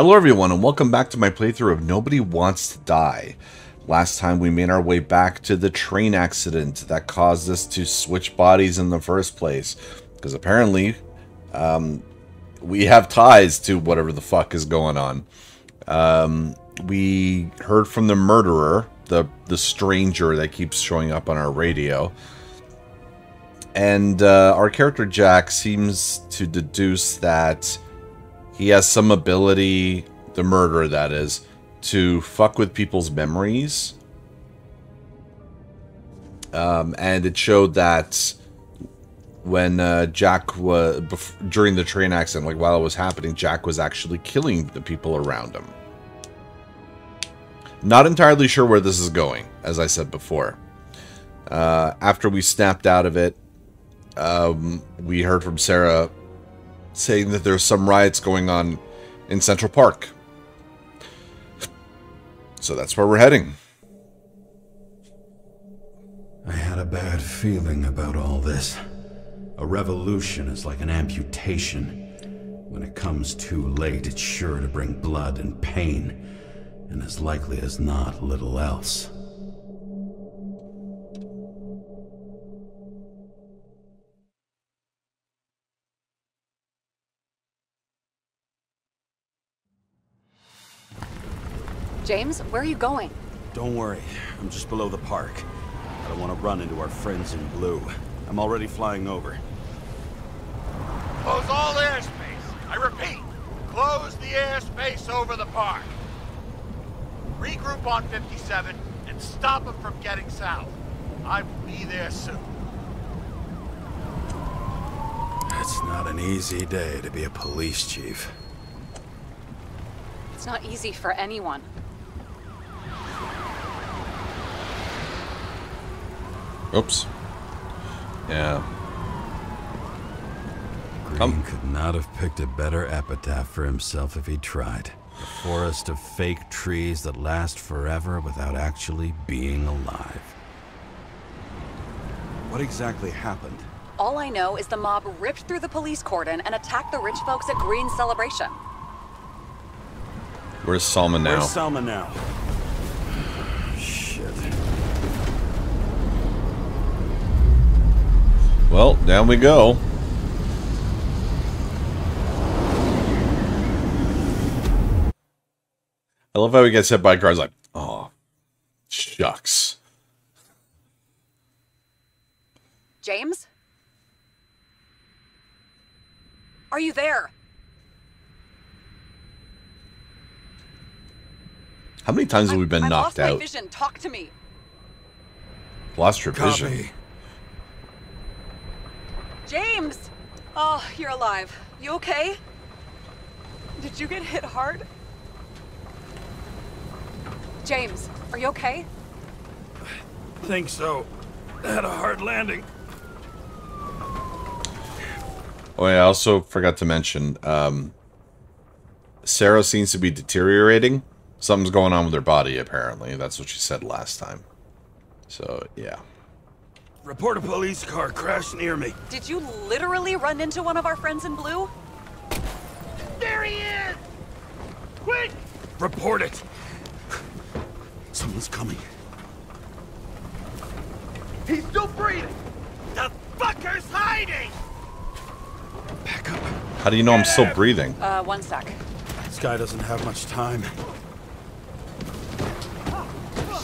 Hello everyone and welcome back to my playthrough of Nobody Wants to Die. Last time we made our way back to the train accident that caused us to switch bodies in the first place. Because apparently, um, we have ties to whatever the fuck is going on. Um, we heard from the murderer, the, the stranger that keeps showing up on our radio. And uh, our character Jack seems to deduce that he has some ability, the murderer that is, to fuck with people's memories. Um, and it showed that when uh, Jack was during the train accident, like while it was happening, Jack was actually killing the people around him. Not entirely sure where this is going, as I said before. Uh, after we snapped out of it, um, we heard from Sarah saying that there's some riots going on in Central Park. So that's where we're heading. I had a bad feeling about all this. A revolution is like an amputation. When it comes too late, it's sure to bring blood and pain, and as likely as not, little else. James, where are you going? Don't worry. I'm just below the park. I don't want to run into our friends in blue. I'm already flying over. Close all airspace. I repeat, close the airspace over the park. Regroup on 57 and stop them from getting south. I will be there soon. It's not an easy day to be a police chief. It's not easy for anyone. Oops. Yeah. Green um, could not have picked a better epitaph for himself if he tried. A forest of fake trees that last forever without actually being alive. What exactly happened? All I know is the mob ripped through the police cordon and attacked the rich folks at Green's celebration. Where's Salma now? Where's Salma now? Well, down we go. I love how he gets hit by cars like, oh, shucks. James? Are you there? How many times have we been I knocked lost my out? vision. Talk to me. Lost your vision. Copy. James! Oh, you're alive. You okay? Did you get hit hard? James, are you okay? I Think so. I Had a hard landing. Oh, yeah, I also forgot to mention, um, Sarah seems to be deteriorating. Something's going on with her body, apparently. That's what she said last time. So, yeah. Report a police car crashed near me. Did you literally run into one of our friends in blue? There he is! Quick! Report it! Someone's coming. He's still breathing! The fucker's hiding! Back up. How do you know I'm still breathing? Uh, one sec. This guy doesn't have much time.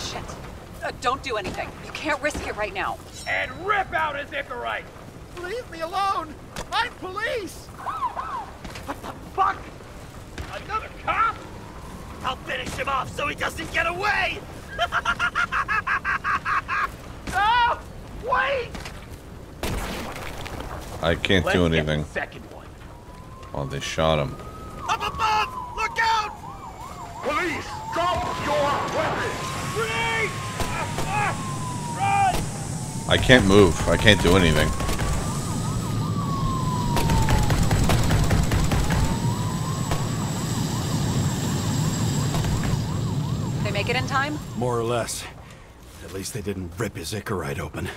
Shit. Uh, don't do anything. You can't risk it right now. And rip out his Icarite! Leave me alone! I'm police! What the fuck? Another cop? I'll finish him off so he doesn't get away! no! Wait! I can't Let's do get the anything. second one. Oh, they shot him. Up above! Look out! Police, drop your weapons! Freeze! Run! I can't move. I can't do anything. They make it in time? More or less. At least they didn't rip his Icarite open.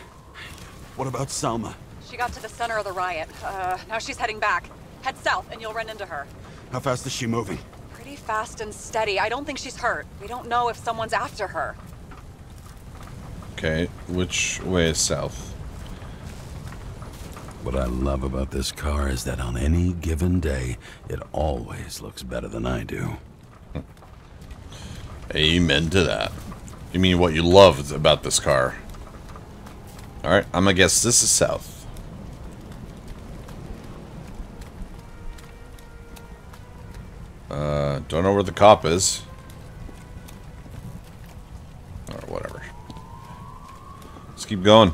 What about Selma? She got to the center of the riot. Uh, now she's heading back. Head south and you'll run into her. How fast is she moving? Pretty Pretty fast and steady. I don't think she's hurt. We don't know if someone's after her. Okay, which way is south? What I love about this car is that on any given day, it always looks better than I do. Amen to that. You mean what you loved about this car? Alright, I'm gonna guess this is south. Uh, don't know where the cop is. Keep going.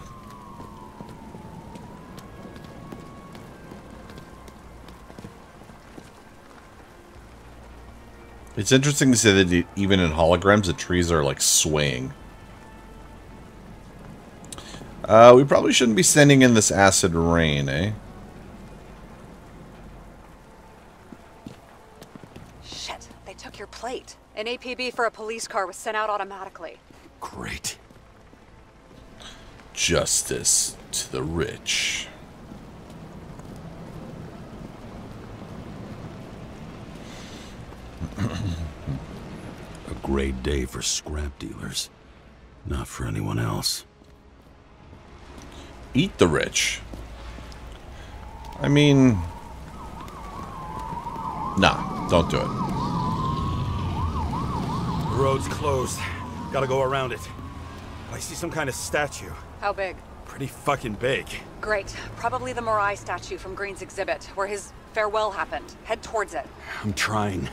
It's interesting to say that even in holograms, the trees are like swaying. Uh, we probably shouldn't be standing in this acid rain, eh? Shit, they took your plate. An APB for a police car was sent out automatically. Great. Justice to the rich. A great day for scrap dealers. Not for anyone else. Eat the rich. I mean... Nah, don't do it. The road's closed. Gotta go around it. I see some kind of statue. How big? Pretty fucking big. Great. Probably the Moirai statue from Green's exhibit, where his farewell happened. Head towards it. I'm trying.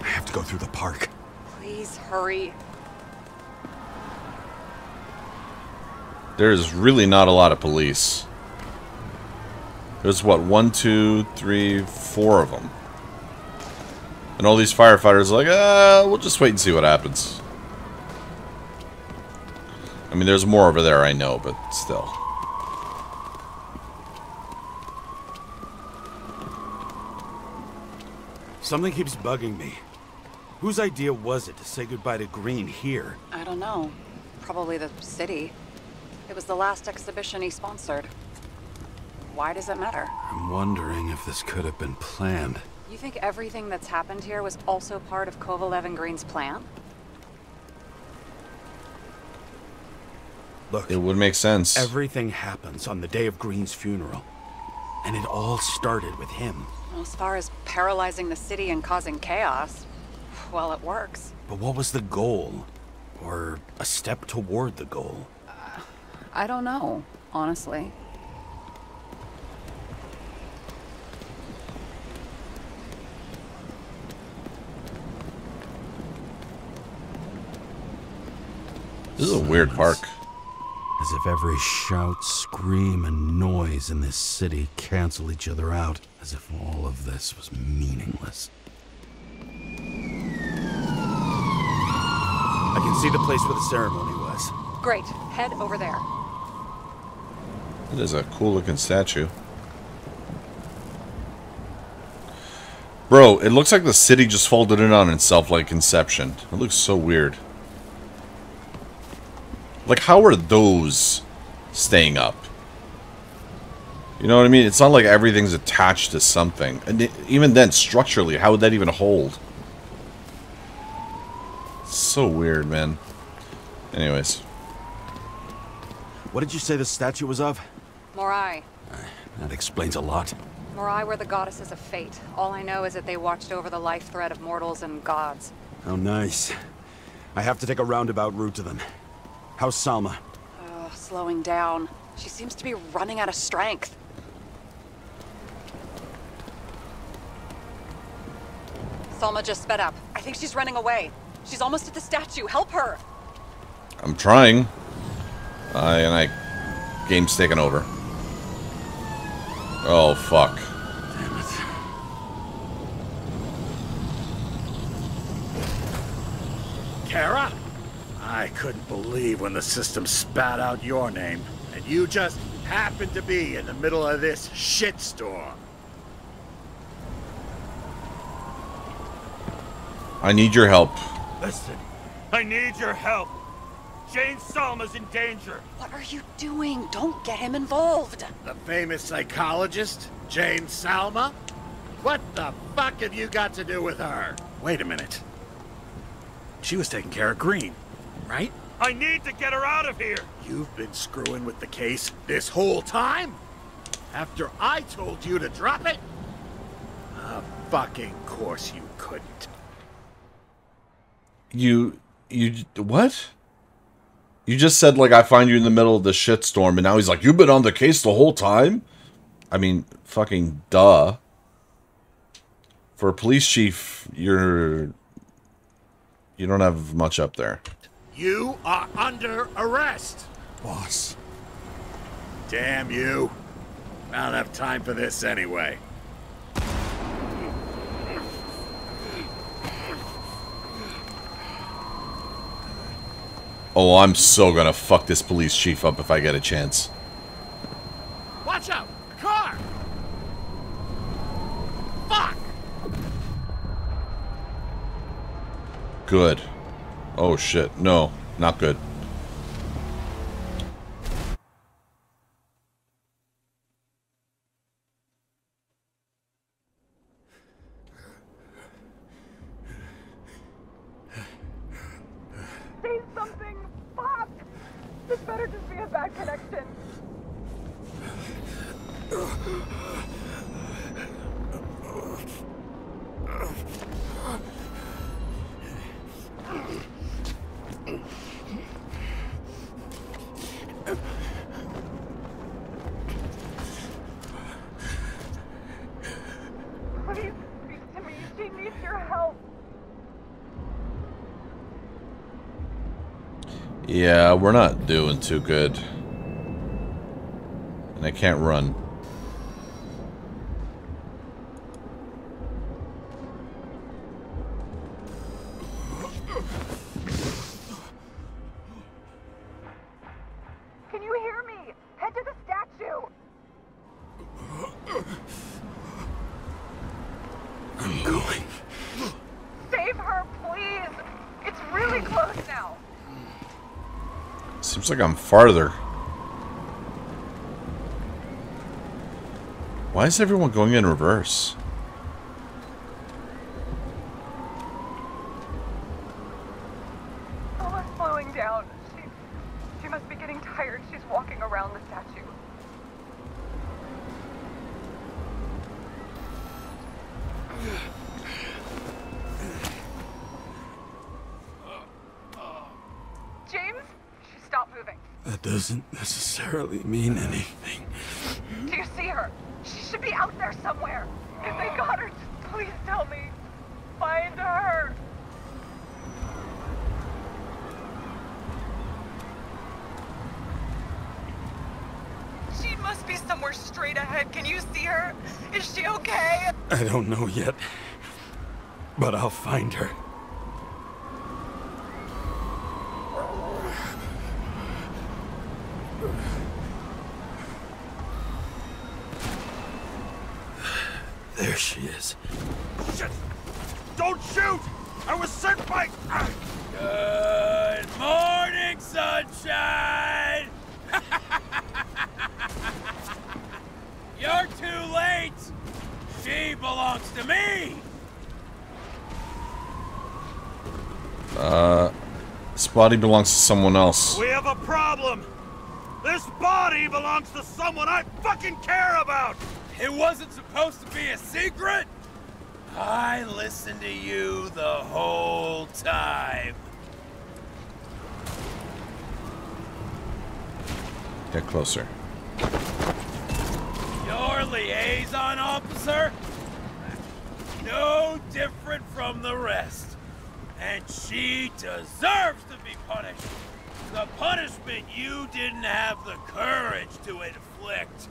I have to go through the park. Please hurry. There's really not a lot of police. There's what, one, two, three, four of them. And all these firefighters are like, uh, we'll just wait and see what happens. I mean, there's more over there, I know, but still. Something keeps bugging me. Whose idea was it to say goodbye to Green here? I don't know. Probably the city. It was the last exhibition he sponsored. Why does it matter? I'm wondering if this could have been planned. You think everything that's happened here was also part of Kovalev and Green's plan? Look, It would make sense. everything happens on the day of Green's funeral. And it all started with him. Well, as far as paralyzing the city and causing chaos, well, it works. But what was the goal? Or a step toward the goal? Uh, I don't know, honestly. this is a weird park. As if every shout, scream, and noise in this city cancel each other out. As if all of this was meaningless. Can see the place where the ceremony was. Great. Head over there. It is a cool looking statue. Bro, it looks like the city just folded in on itself like Inception. It looks so weird. Like, how are those staying up? You know what I mean? It's not like everything's attached to something. And it- even then, structurally, how would that even hold? So weird, man. Anyways. What did you say the statue was of? Moirai. That explains a lot. Moirai were the goddesses of fate. All I know is that they watched over the life thread of mortals and gods. How nice. I have to take a roundabout route to them. How's Salma? Oh, slowing down. She seems to be running out of strength. Salma just sped up. I think she's running away. She's almost at the statue. Help her! I'm trying. Uh, and I... Game's taken over. Oh, fuck. Damn it. Karra? I couldn't believe when the system spat out your name, and you just happened to be in the middle of this shitstorm. I need your help. Listen, I need your help. Jane Salma's in danger. What are you doing? Don't get him involved. The famous psychologist, Jane Salma? What the fuck have you got to do with her? Wait a minute. She was taking care of Green, right? I need to get her out of here. You've been screwing with the case this whole time? After I told you to drop it? Of fucking course you couldn't. You... You... What? You just said, like, I find you in the middle of the shitstorm, and now he's like, you've been on the case the whole time? I mean, fucking duh. For a police chief, you're... You don't have much up there. You are under arrest. Boss. Damn you. I don't have time for this anyway. Oh, I'm so gonna fuck this police chief up if I get a chance. Watch out! Car! Fuck! Good. Oh shit. No, not good. Say something! Fuck! This better just be a bad connection. Please speak to me. She needs your help. Yeah, we're not doing too good. And I can't run. Like I'm farther. Why is everyone going in reverse? Someone's That doesn't necessarily mean anything. Do you see her? She should be out there somewhere. If they got her, just please tell me. Find her. She must be somewhere straight ahead. Can you see her? Is she okay? I don't know yet. But I'll find her. There she is. Shit! Don't shoot! I was sent by. Good morning, sunshine! You're too late! She belongs to me! Uh, This body belongs to someone else. We have a problem. This body belongs to someone I fucking care about. It wasn't supposed to be a secret? I listened to you the whole time. Get closer. Your liaison officer? No different from the rest. And she deserves to be punished. The punishment you didn't have the courage to inflict.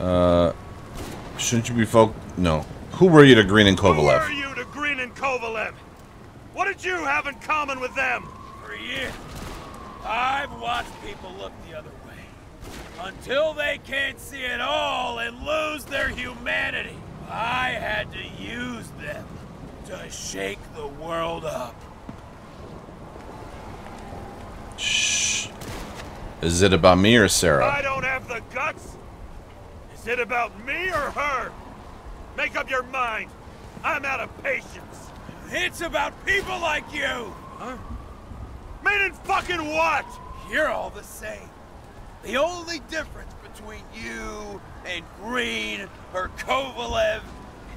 Uh, shouldn't you be folk? No. Who were you to Green and Kovalev? Who are Kovalev? you to Green and Kovalev? What did you have in common with them? For years, I've watched people look the other way. Until they can't see it all and lose their humanity. I had to use them to shake the world up. Shh. Is it about me or Sarah? I don't have the guts. Is it about me or her? Make up your mind. I'm out of patience. It's about people like you. Huh? Meaning fucking what? You're all the same. The only difference between you and Green or Kovalev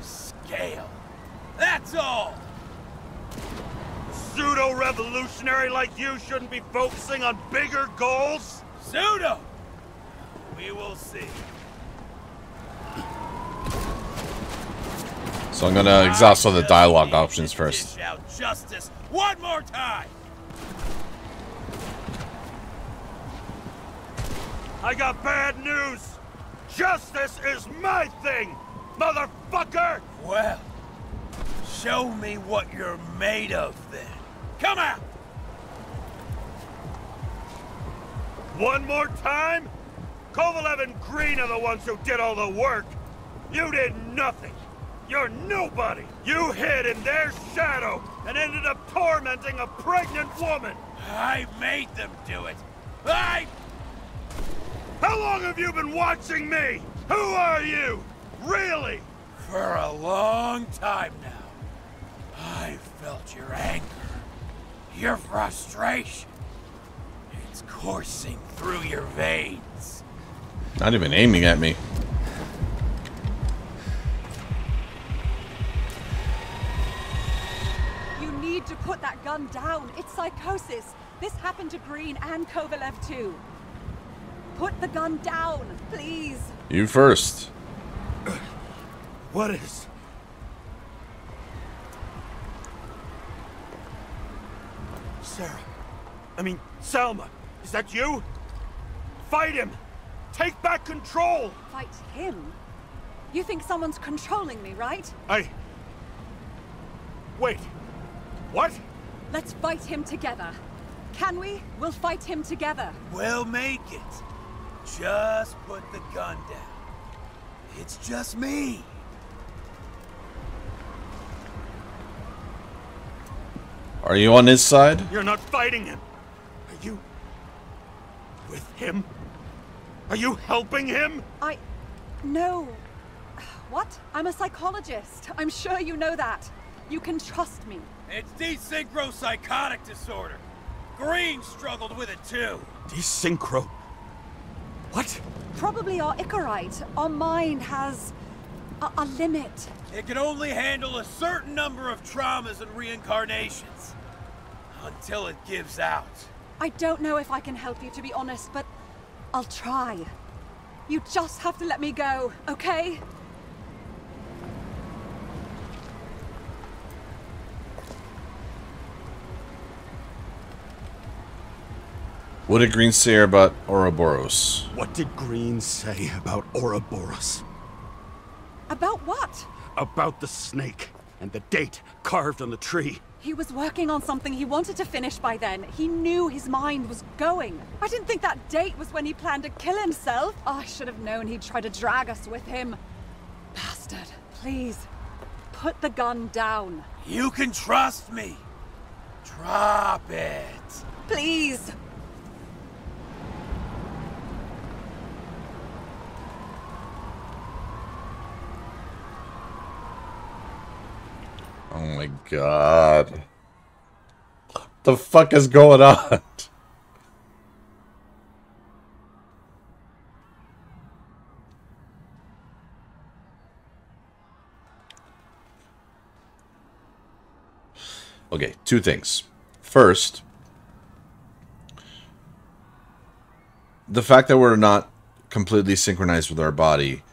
is scale. That's all. Pseudo-revolutionary like you shouldn't be focusing on bigger goals? Pseudo. We will see. So I'm gonna exhaust all the dialogue options first. Dish justice one more time. I got bad news. Justice is my thing, motherfucker! Well, show me what you're made of then. Come out. One more time? Kovalev and Green are the ones who did all the work. You did nothing. You're nobody. You hid in their shadow and ended up tormenting a pregnant woman. I made them do it. I How long have you been watching me? Who are you? Really? For a long time now, I've felt your anger, your frustration. It's coursing through your veins. Not even aiming at me. You need to put that gun down. It's psychosis. This happened to Green and Kovalev too. Put the gun down, please. You first. What is? Sarah. I mean, Selma. Is that you? Fight him! Take back control! Fight him? You think someone's controlling me, right? I... Wait. What? Let's fight him together. Can we? We'll fight him together. We'll make it. Just put the gun down. It's just me. Are you on his side? You're not fighting him. Are you... with him? Are you helping him? I... No. What? I'm a psychologist. I'm sure you know that. You can trust me. It's desynchropsychotic disorder. Green struggled with it too. Desynchro. What? Probably our Icarite. Our mind has... a, a limit. It can only handle a certain number of traumas and reincarnations. Until it gives out. I don't know if I can help you, to be honest, but I'll try. You just have to let me go, okay? What did Green say about Ouroboros? What did Green say about Ouroboros? About what? About the snake and the date carved on the tree. He was working on something he wanted to finish by then. He knew his mind was going. I didn't think that date was when he planned to kill himself. Oh, I should have known he'd try to drag us with him. Bastard. Please, put the gun down. You can trust me. Drop it. Please. Oh my god. What the fuck is going on? Okay, two things. First, the fact that we're not completely synchronized with our body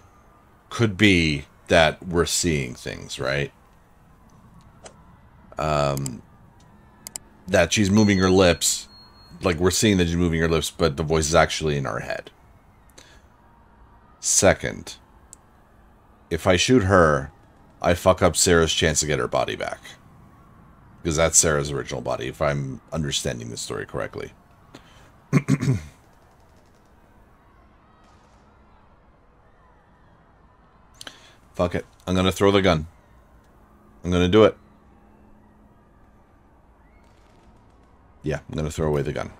could be that we're seeing things, right? Um, that she's moving her lips. Like we're seeing that she's moving her lips, but the voice is actually in our head. Second, if I shoot her, I fuck up Sarah's chance to get her body back. Because that's Sarah's original body, if I'm understanding the story correctly. Fuck it. I'm gonna throw the gun. I'm gonna do it. Yeah, I'm gonna throw away the gun.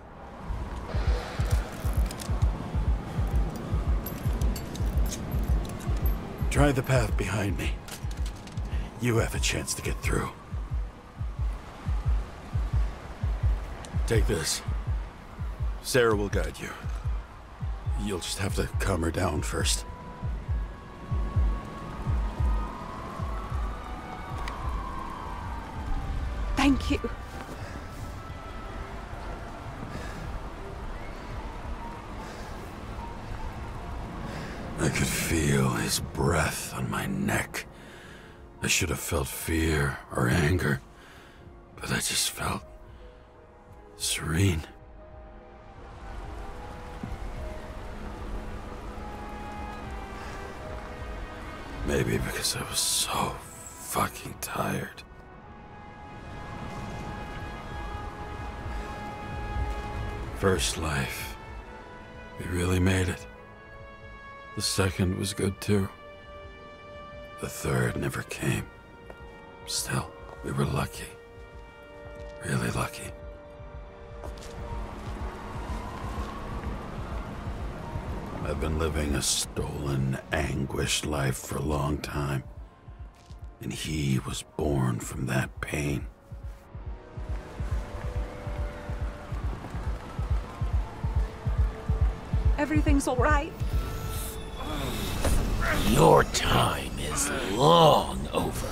Try the path behind me. You have a chance to get through. Take this. Sarah will guide you. You'll just have to calm her down first. Thank you. I could feel his breath on my neck. I should have felt fear or anger, but I just felt serene. Maybe because I was so fucking tired. First life. We really made it. The second was good too. The third never came. Still, we were lucky. Really lucky. I've been living a stolen, anguished life for a long time. And he was born from that pain. Everything's all right. Your time is long over.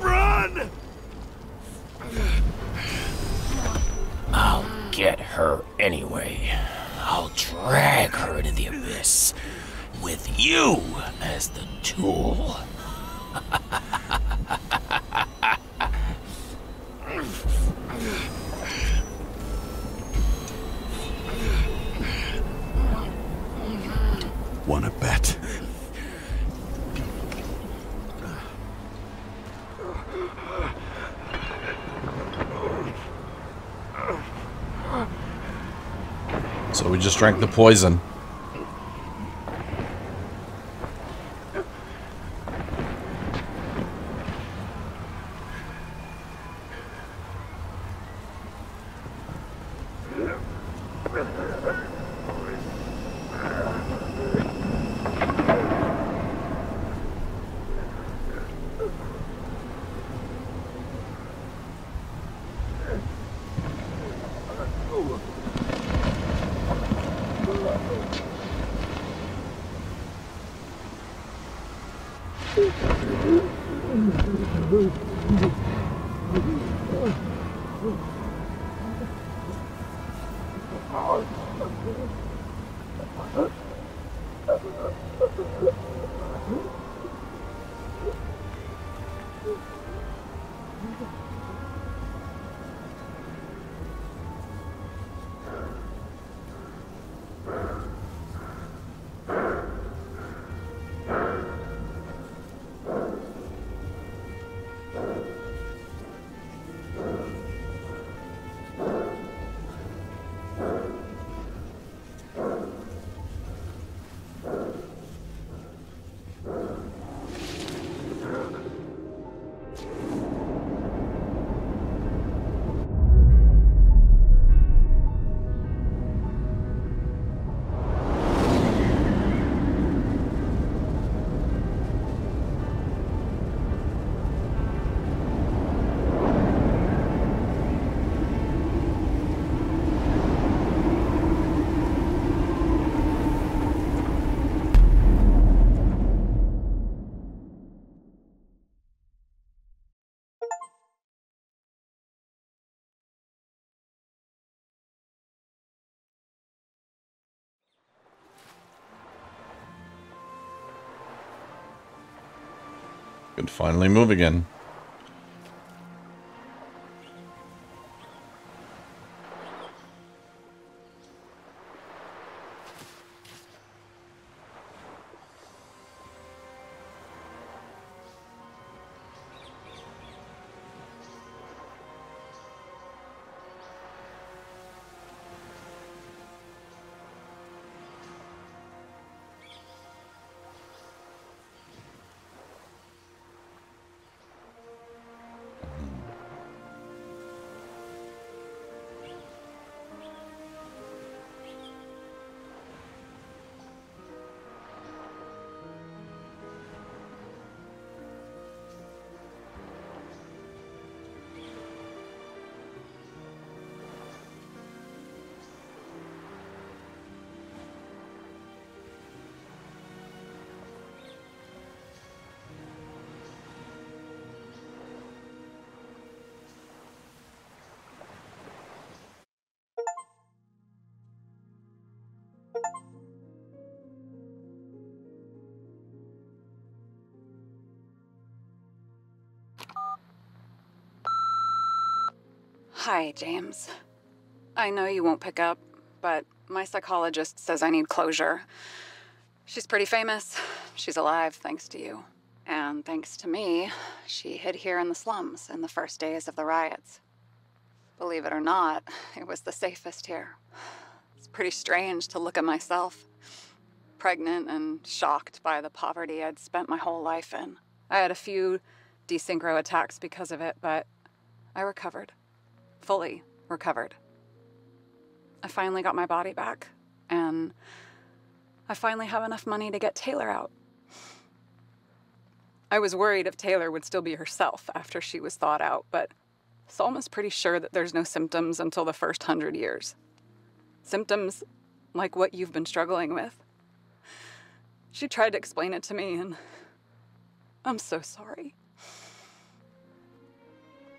Run! I'll get her anyway. I'll drag her to the abyss with you as the tool. Drank the poison. Could finally move again. Hi, James. I know you won't pick up, but my psychologist says I need closure. She's pretty famous. She's alive thanks to you. And thanks to me, she hid here in the slums in the first days of the riots. Believe it or not, it was the safest here. It's pretty strange to look at myself, pregnant and shocked by the poverty I'd spent my whole life in. I had a few desynchro attacks because of it, but I recovered. Fully recovered. I finally got my body back, and I finally have enough money to get Taylor out. I was worried if Taylor would still be herself after she was thawed out, but Salma's pretty sure that there's no symptoms until the first hundred years. Symptoms like what you've been struggling with. She tried to explain it to me, and I'm so sorry.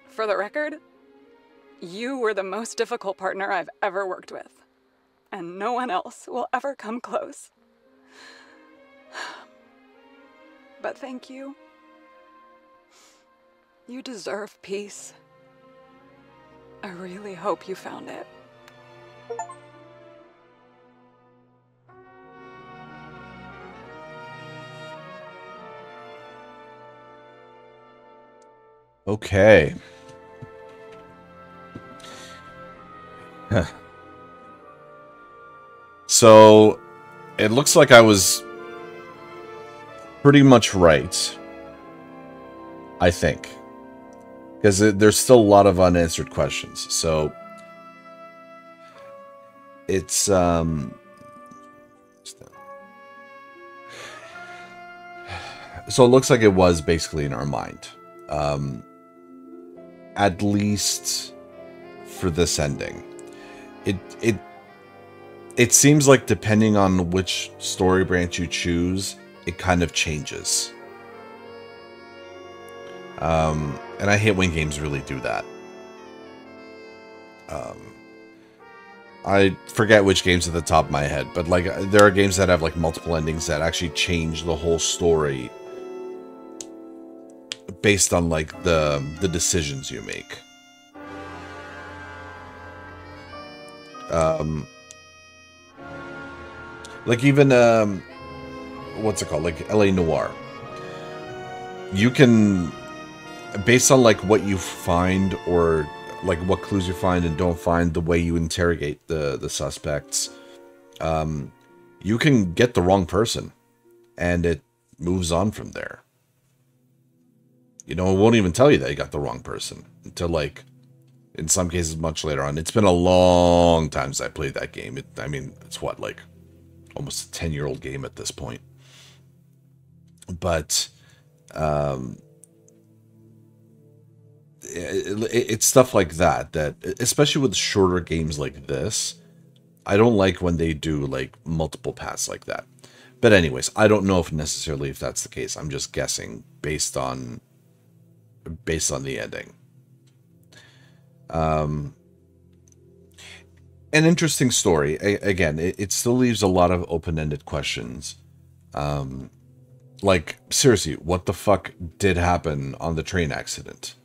For the record, you were the most difficult partner I've ever worked with, and no one else will ever come close. But thank you. You deserve peace. I really hope you found it. Okay. so, it looks like I was pretty much right. I think. Because there's still a lot of unanswered questions. So, it's, um... So it looks like it was basically in our mind. Um, at least for this ending. It it it seems like depending on which story branch you choose, it kind of changes. Um, and I hate when games really do that. Um, I forget which games at the top of my head, but like there are games that have like multiple endings that actually change the whole story based on like the the decisions you make. Um, like even um, what's it called? Like L.A. Noire. You can, based on like what you find or like what clues you find and don't find, the way you interrogate the the suspects, um, you can get the wrong person, and it moves on from there. You know, it won't even tell you that you got the wrong person until like in some cases much later on. It's been a long time since I played that game. It, I mean, it's what, like almost a 10 year old game at this point. But um, it, it, it's stuff like that, that especially with shorter games like this, I don't like when they do like multiple paths like that. But anyways, I don't know if necessarily if that's the case. I'm just guessing based on based on the ending. Um, an interesting story. Again, it, it, still leaves a lot of open-ended questions. Um, like seriously, what the fuck did happen on the train accident?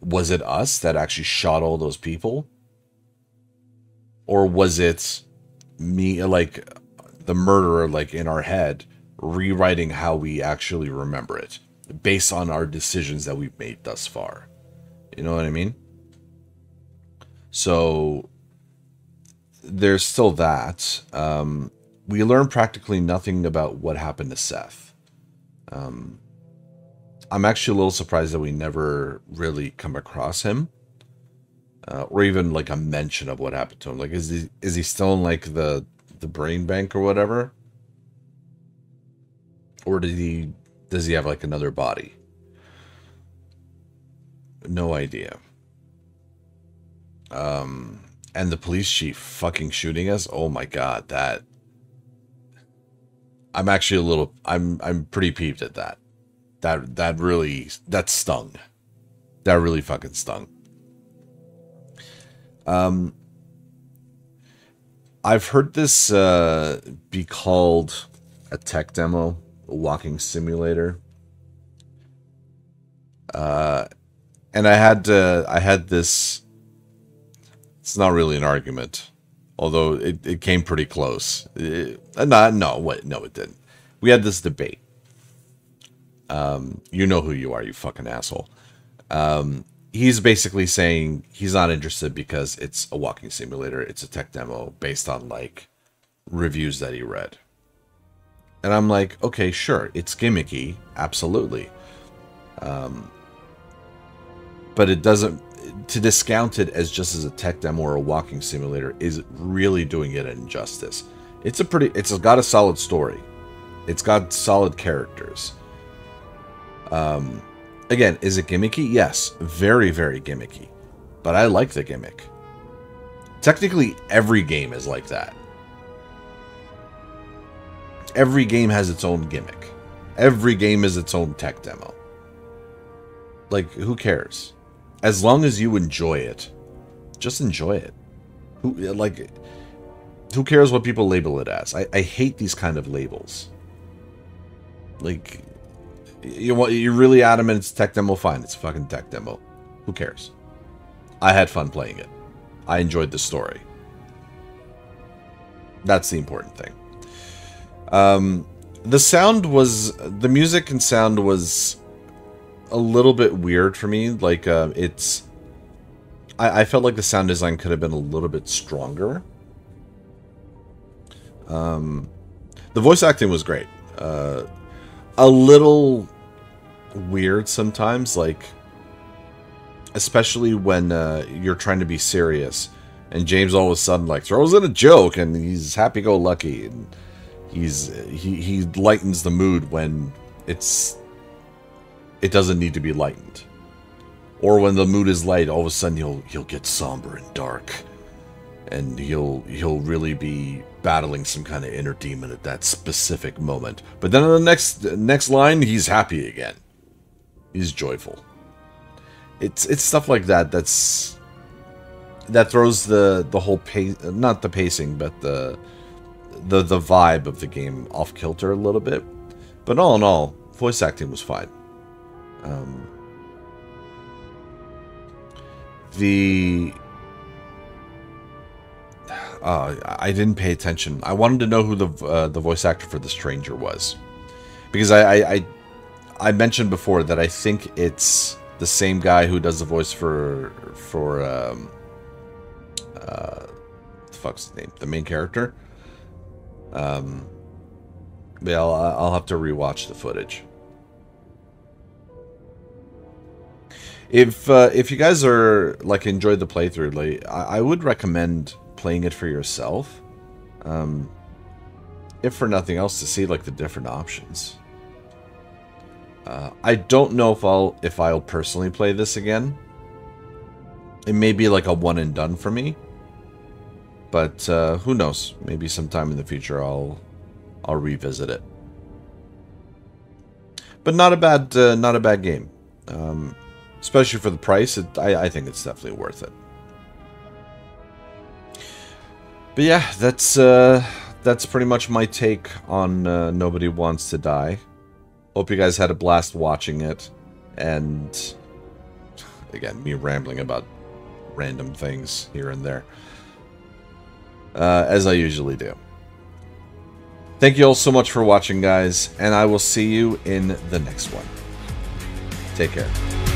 Was it us that actually shot all those people? Or was it me, like the murderer, like in our head, rewriting how we actually remember it based on our decisions that we've made thus far? You know what I mean? So there's still that. Um, we learn practically nothing about what happened to Seth. Um, I'm actually a little surprised that we never really come across him, uh, or even like a mention of what happened to him. Like, is he is he still in like the the brain bank or whatever, or did he does he have like another body? No idea. Um, and the police chief fucking shooting us. Oh my god, that. I'm actually a little. I'm I'm pretty peeved at that. That that really that stung. That really fucking stung. Um. I've heard this uh, be called a tech demo, a walking simulator. Uh, and I had to, I had this It's not really an argument, although it, it came pretty close. It, uh, not, no, what? No, it didn't. We had this debate. Um, you know who you are, you fucking asshole. Um, he's basically saying he's not interested because it's a walking simulator. It's a tech demo based on like reviews that he read. And I'm like, okay, sure, it's gimmicky, absolutely. Um, but it doesn't to discount it as just as a tech demo or a walking simulator is really doing it an injustice. It's a pretty it's got a solid story. It's got solid characters. Um again, is it gimmicky? Yes, very very gimmicky. But I like the gimmick. Technically every game is like that. Every game has its own gimmick. Every game is its own tech demo. Like who cares? As long as you enjoy it, just enjoy it. Who like who cares what people label it as? I, I hate these kind of labels. Like you want you're really adamant it's tech demo, fine, it's fucking tech demo. Who cares? I had fun playing it. I enjoyed the story. That's the important thing. Um the sound was the music and sound was a little bit weird for me. Like, uh, it's... I, I felt like the sound design could have been a little bit stronger. Um, the voice acting was great. Uh, a little weird sometimes, like... Especially when uh, you're trying to be serious. And James all of a sudden, like, throws in a joke, and he's happy-go-lucky, and he's he, he lightens the mood when it's it doesn't need to be lightened. Or when the mood is light, all of a sudden he'll he'll get somber and dark. And he'll he'll really be battling some kind of inner demon at that specific moment. But then in the next next line, he's happy again. He's joyful. It's it's stuff like that that's that throws the the whole pace not the pacing but the the the vibe of the game off kilter a little bit. But all in all, voice acting was fine. Um, the uh, I didn't pay attention. I wanted to know who the uh, the voice actor for the stranger was, because I, I, I I mentioned before that I think it's the same guy who does the voice for for um, uh, the fuck's name? The main character. Um, but I'll I'll have to rewatch the footage. If uh, if you guys are like enjoyed the playthrough, like I, I would recommend playing it for yourself. Um, if for nothing else, to see like the different options. Uh, I don't know if I'll if I'll personally play this again. It may be like a one and done for me, but uh, who knows? Maybe sometime in the future I'll I'll revisit it. But not a bad uh, not a bad game. Um, especially for the price, it, I, I think it's definitely worth it. But yeah, that's uh, that's pretty much my take on uh, Nobody Wants to Die. Hope you guys had a blast watching it, and again, me rambling about random things here and there, uh, as I usually do. Thank you all so much for watching, guys, and I will see you in the next one. Take care.